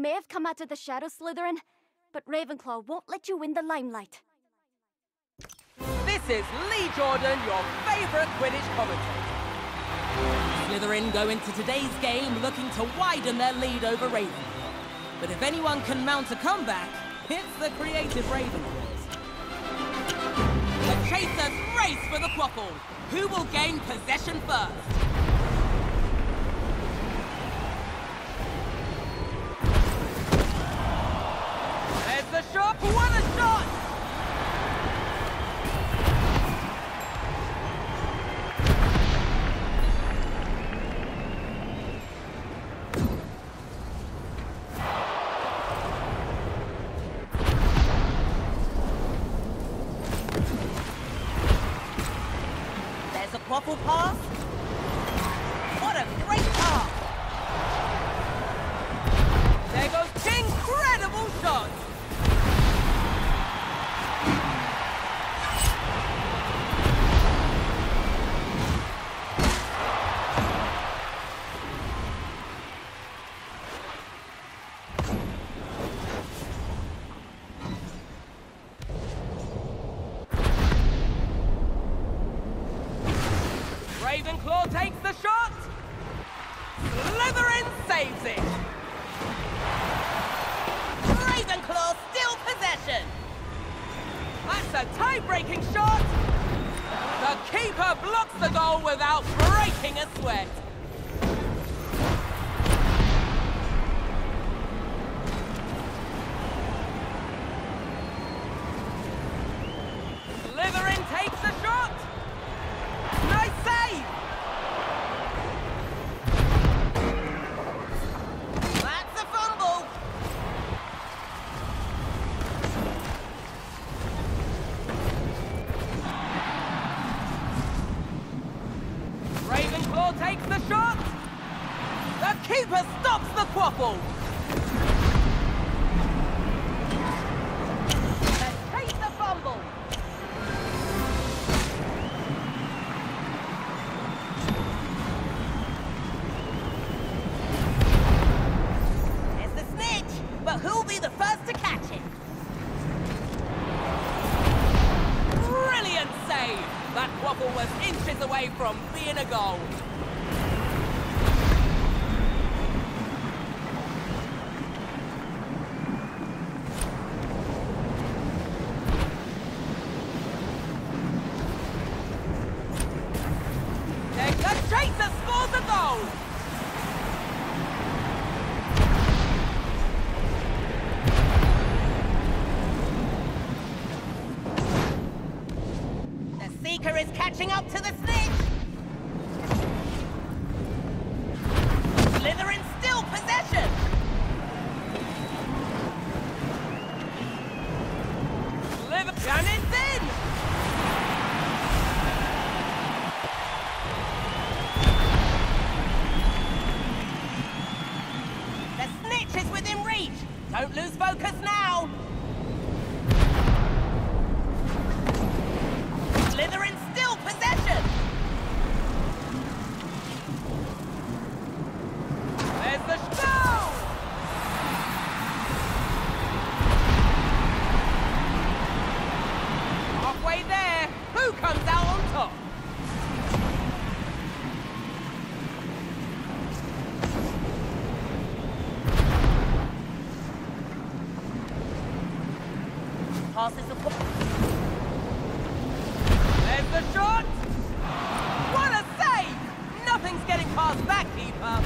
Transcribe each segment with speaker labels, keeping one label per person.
Speaker 1: may have come out of the shadows, Slytherin, but Ravenclaw won't let you win the limelight.
Speaker 2: This is Lee Jordan, your favourite Quidditch commentator. Slytherin go into today's game looking to widen their lead over Ravenclaw. But if anyone can mount a comeback, it's the creative Ravenclaws. The Chasers race for the Quaffle. Who will gain possession first? Ravenclaw takes the shot. Slytherin saves it. Ravenclaw still possession. That's a tie-breaking shot. The keeper blocks the goal without breaking a sweat. Slytherin takes the shot. Nice save! That's a fumble! Takes the shot! The keeper stops the quaffle! Let's the fumble! There's the snitch, but who'll be the first to catch it? Brilliant save! That quaffle was inches away from being a goal. The chaser scores a goal! The Seeker is catching up to the snitch! Slytherin still possession! Slytherin, it's in! The snitch is within reach! Don't lose focus now! Slytherin still possession! There's the goal! Halfway there, who comes out on top? Passes the ball. There's the shot! What a save! Nothing's getting past that keeper.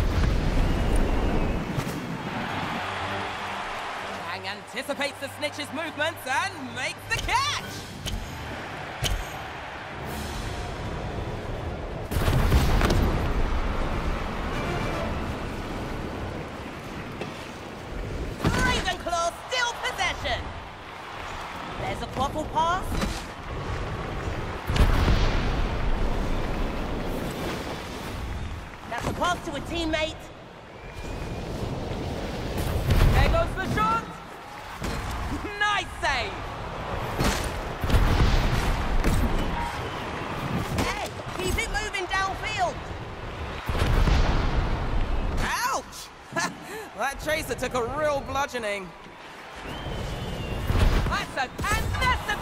Speaker 2: Kang anticipates the snitch's movements and makes the catch! Ravenclaw still possession! There's a quaffle pass. That's a pass to a teammate. Save. Hey, keep it moving downfield. Ouch! That chaser took a real bludgeoning. That's a... And that's a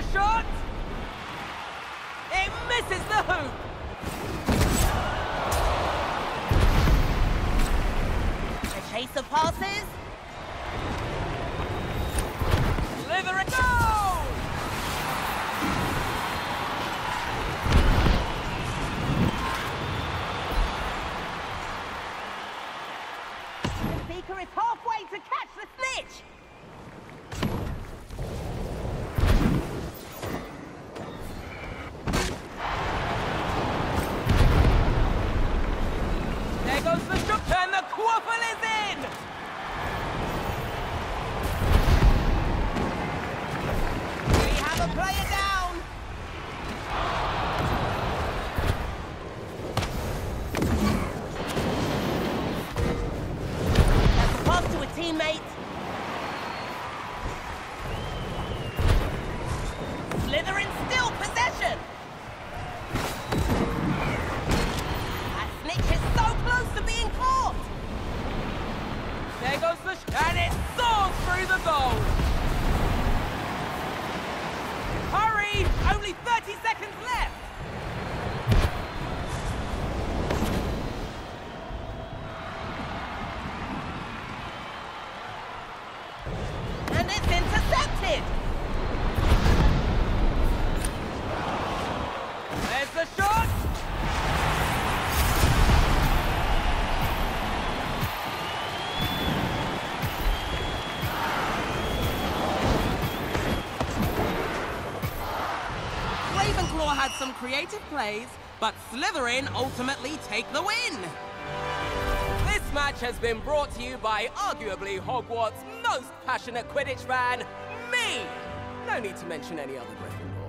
Speaker 2: the shot! It misses the hoop!
Speaker 3: The chaser passes.
Speaker 2: Slytherin goal!
Speaker 3: Being caught.
Speaker 2: There goes the and it soars through the goal! Hurry! Only 30 seconds left!
Speaker 3: And it's intercepted.
Speaker 2: Had some creative plays, but Slytherin ultimately take the win! This match has been brought to you by arguably Hogwarts' most passionate Quidditch fan, me! No need to mention any other Gryffindors.